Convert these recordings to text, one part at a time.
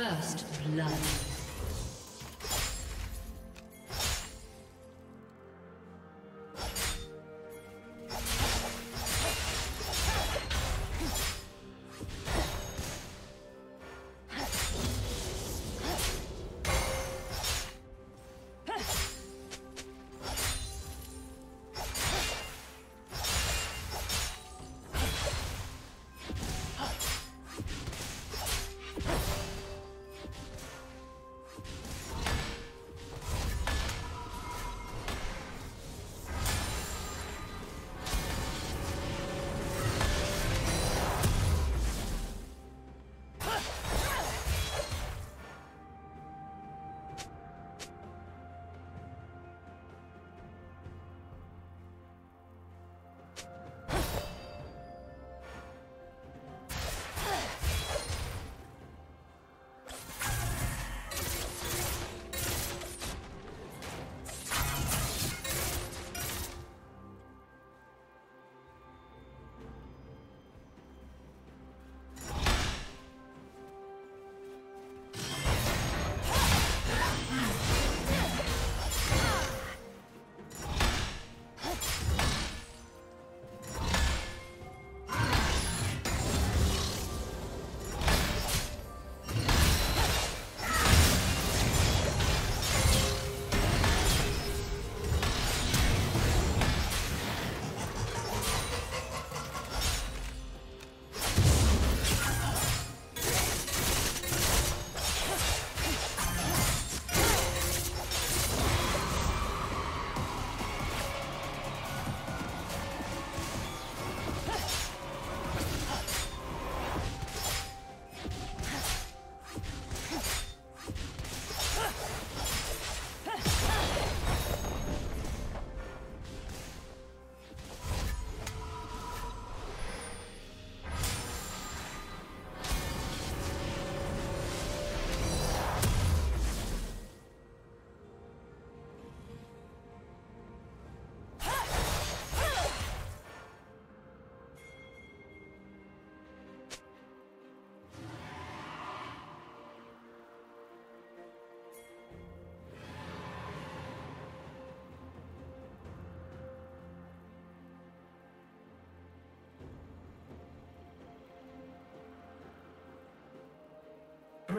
First blood.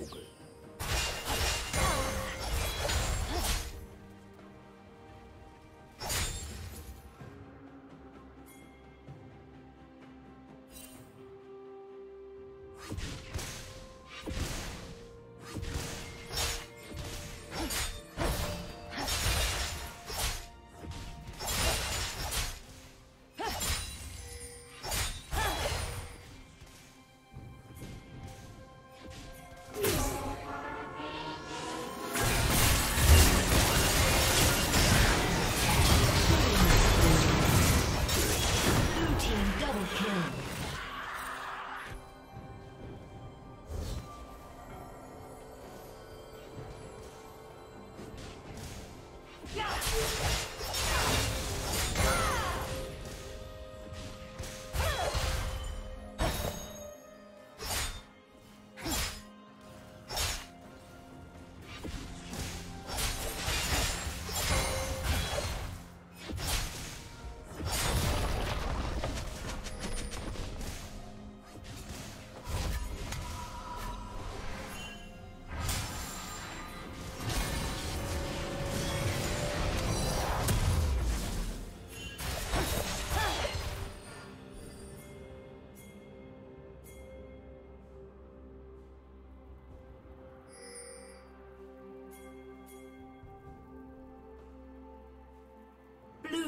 Vogel.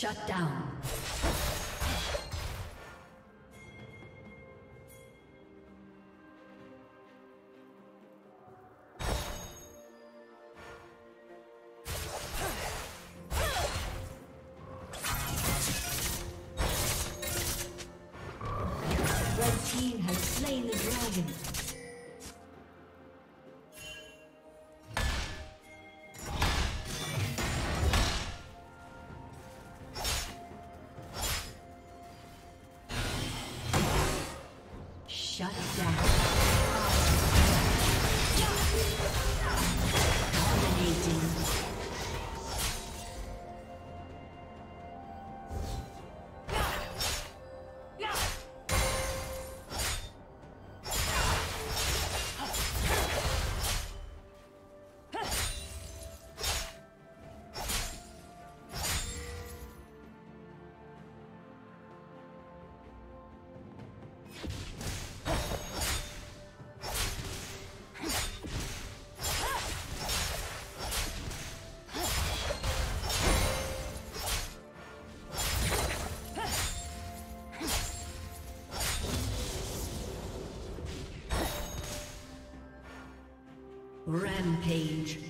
Shut down. Shut down. You Rampage.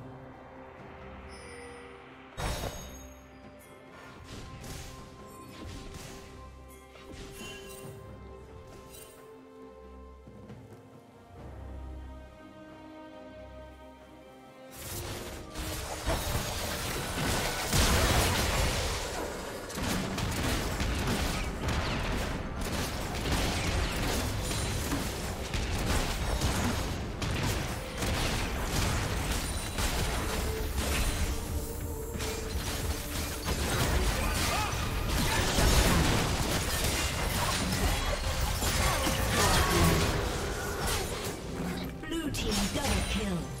Kill.